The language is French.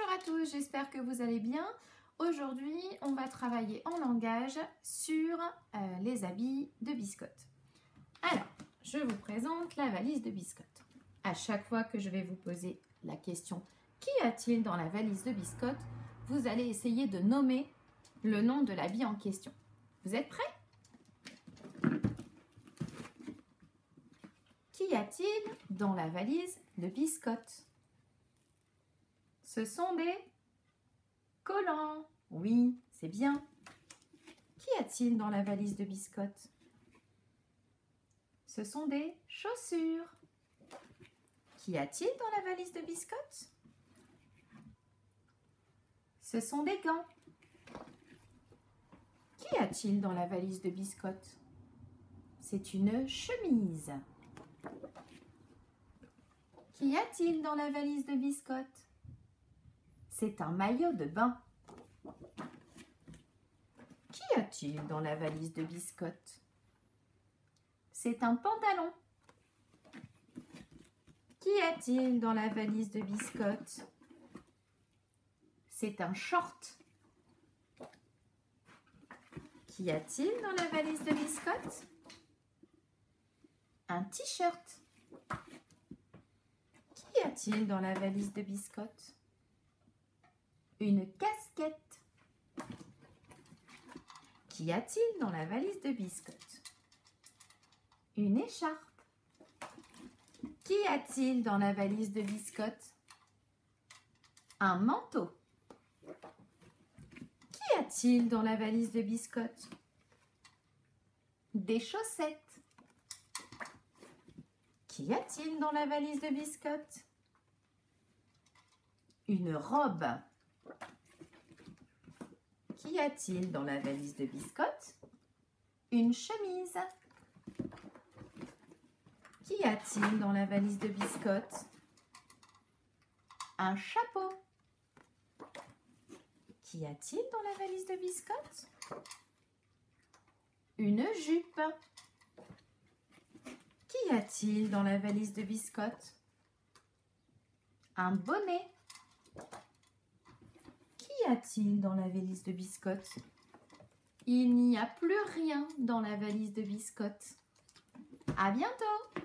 Bonjour à tous, j'espère que vous allez bien. Aujourd'hui, on va travailler en langage sur euh, les habits de biscotte. Alors, je vous présente la valise de biscotte. À chaque fois que je vais vous poser la question « Qu'y a-t-il dans la valise de biscotte ?», vous allez essayer de nommer le nom de l'habit en question. Vous êtes prêts? Qu'y a-t-il dans la valise de biscotte ce sont des collants. Oui, c'est bien. Qu'y a-t-il dans la valise de biscotte Ce sont des chaussures. Qu'y a-t-il dans la valise de biscotte Ce sont des gants. Qu'y a-t-il dans la valise de biscotte C'est une chemise. Qu'y a-t-il dans la valise de biscotte c'est un maillot de bain. Qu'y a-t-il dans la valise de biscotte C'est un pantalon. Qu'y a-t-il dans la valise de biscotte C'est un short. Qu'y a-t-il dans la valise de biscotte Un t-shirt. Qu'y a-t-il dans la valise de biscotte une casquette. Qu'y a-t-il dans la valise de biscotte Une écharpe. Qu'y a-t-il dans la valise de biscotte Un manteau. Qu'y a-t-il dans la valise de biscotte Des chaussettes. Qu'y a-t-il dans la valise de biscotte Une robe. Qu'y a-t-il dans la valise de biscotte Une chemise. Qu'y a-t-il dans la valise de biscotte Un chapeau. Qu'y a-t-il dans la valise de biscotte Une jupe. Qu'y a-t-il dans la valise de biscotte Un bonnet. A-t-il dans la valise de biscotte Il n'y a plus rien dans la valise de biscotte. À bientôt